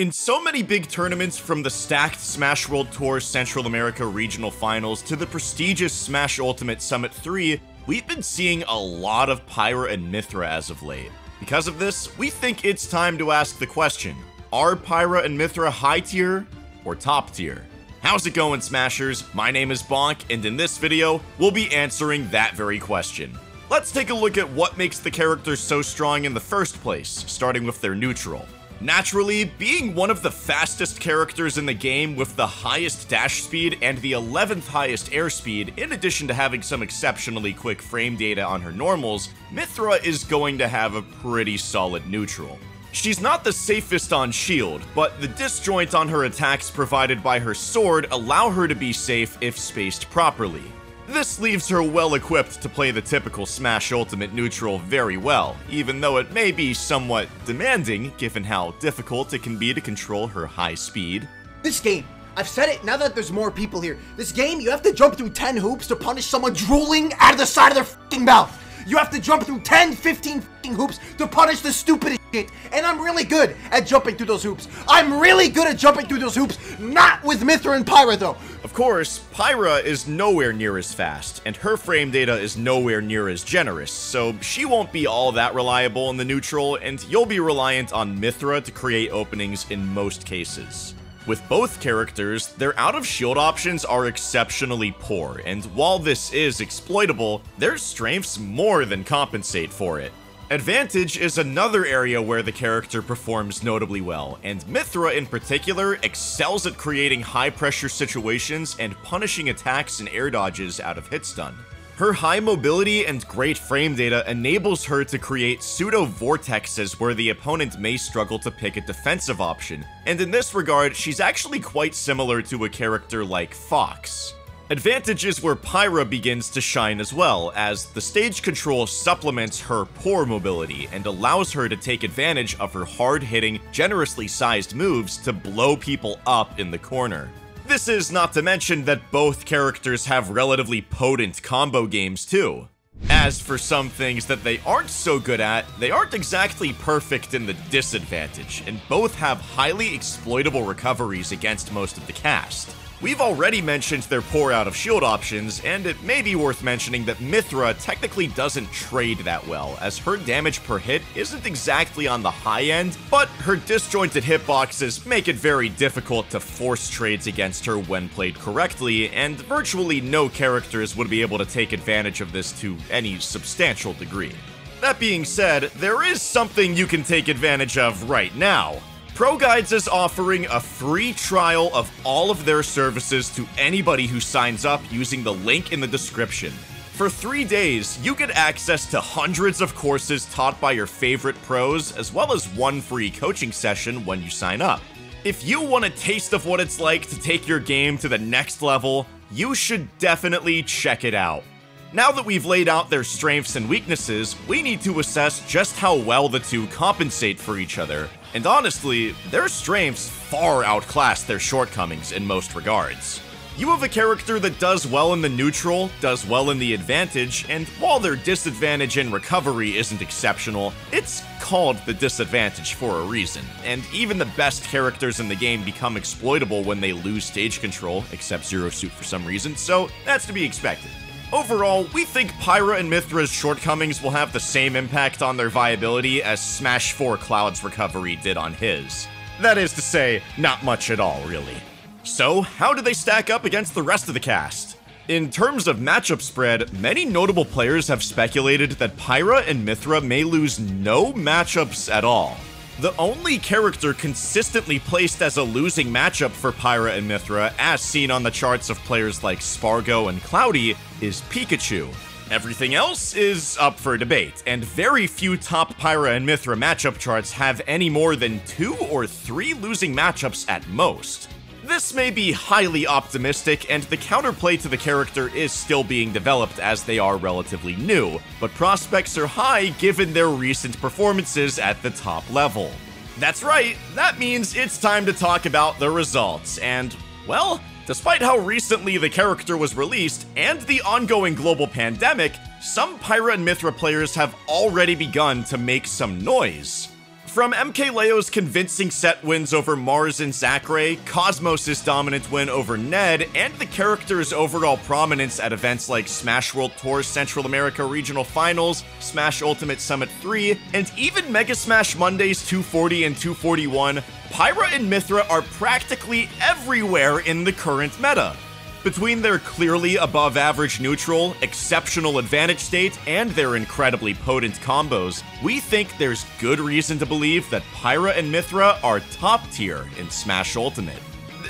In so many big tournaments, from the stacked Smash World Tour Central America Regional Finals to the prestigious Smash Ultimate Summit 3, we've been seeing a lot of Pyra and Mythra as of late. Because of this, we think it's time to ask the question, are Pyra and Mythra high tier or top tier? How's it going, Smashers? My name is Bonk, and in this video, we'll be answering that very question. Let's take a look at what makes the characters so strong in the first place, starting with their neutral. Naturally, being one of the fastest characters in the game with the highest dash speed and the 11th highest airspeed, in addition to having some exceptionally quick frame data on her normals, Mythra is going to have a pretty solid neutral. She's not the safest on shield, but the disjoint on her attacks provided by her sword allow her to be safe if spaced properly. This leaves her well equipped to play the typical Smash Ultimate neutral very well, even though it may be somewhat demanding given how difficult it can be to control her high speed. This game, I've said it now that there's more people here. This game, you have to jump through 10 hoops to punish someone drooling out of the side of their fucking mouth. You have to jump through 10, 15 fucking hoops to punish the stupidest shit. And I'm really good at jumping through those hoops. I'm really good at jumping through those hoops, not with Mythra and Pyra though. Of course, Pyra is nowhere near as fast, and her frame data is nowhere near as generous, so she won't be all that reliable in the neutral, and you'll be reliant on Mythra to create openings in most cases. With both characters, their out of shield options are exceptionally poor, and while this is exploitable, their strengths more than compensate for it. Advantage is another area where the character performs notably well, and Mythra in particular excels at creating high pressure situations and punishing attacks and air dodges out of hit stun. Her high mobility and great frame data enables her to create pseudo vortexes where the opponent may struggle to pick a defensive option, and in this regard, she's actually quite similar to a character like Fox. Advantage is where Pyra begins to shine as well, as the stage control supplements her poor mobility and allows her to take advantage of her hard-hitting, generously sized moves to blow people up in the corner. This is not to mention that both characters have relatively potent combo games too. As for some things that they aren't so good at, they aren't exactly perfect in the disadvantage, and both have highly exploitable recoveries against most of the cast. We've already mentioned their poor out of shield options, and it may be worth mentioning that Mythra technically doesn't trade that well, as her damage per hit isn't exactly on the high end, but her disjointed hitboxes make it very difficult to force trades against her when played correctly, and virtually no characters would be able to take advantage of this to any substantial degree. That being said, there is something you can take advantage of right now. ProGuides is offering a free trial of all of their services to anybody who signs up using the link in the description. For three days, you get access to hundreds of courses taught by your favorite pros, as well as one free coaching session when you sign up. If you want a taste of what it's like to take your game to the next level, you should definitely check it out. Now that we've laid out their strengths and weaknesses, we need to assess just how well the two compensate for each other. And honestly, their strengths far outclass their shortcomings in most regards. You have a character that does well in the neutral, does well in the advantage, and while their disadvantage in recovery isn't exceptional, it's called the disadvantage for a reason. And even the best characters in the game become exploitable when they lose stage control, except Zero Suit for some reason, so that's to be expected. Overall, we think Pyra and Mythra's shortcomings will have the same impact on their viability as Smash 4 Cloud's recovery did on his. That is to say, not much at all, really. So, how do they stack up against the rest of the cast? In terms of matchup spread, many notable players have speculated that Pyra and Mythra may lose no matchups at all. The only character consistently placed as a losing matchup for Pyra and Mythra, as seen on the charts of players like Spargo and Cloudy, is Pikachu. Everything else is up for debate, and very few top Pyra and Mythra matchup charts have any more than two or three losing matchups at most. This may be highly optimistic, and the counterplay to the character is still being developed as they are relatively new, but prospects are high given their recent performances at the top level. That's right, that means it's time to talk about the results, and, well, despite how recently the character was released and the ongoing global pandemic, some Pyra and Mythra players have already begun to make some noise. From MKLeo's convincing set wins over Marss and Zackray, Cosmos' dominant win over Ned, and the character's overall prominence at events like Smash World Tour Central America Regional Finals, Smash Ultimate Summit 3, and even Mega Smash Mondays 240 and 241, Pyra and Mythra are practically everywhere in the current meta. Between their clearly above average neutral, exceptional advantage state, and their incredibly potent combos, we think there's good reason to believe that Pyra and Mythra are top tier in Smash Ultimate.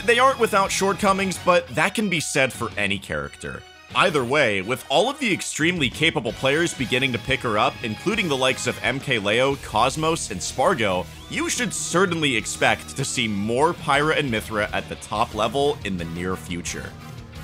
They aren't without shortcomings, but that can be said for any character. Either way, with all of the extremely capable players beginning to pick her up, including the likes of MKLeo, Cosmos, and Spargo, you should certainly expect to see more Pyra and Mythra at the top level in the near future.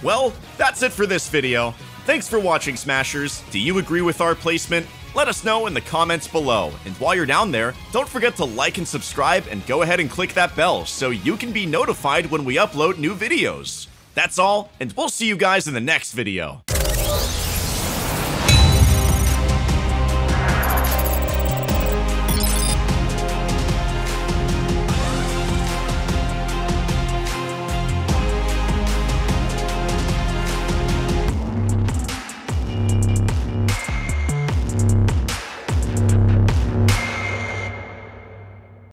Well, that's it for this video. Thanks for watching, Smashers. Do you agree with our placement? Let us know in the comments below. And while you're down there, don't forget to like and subscribe and go ahead and click that bell so you can be notified when we upload new videos. That's all, and we'll see you guys in the next video.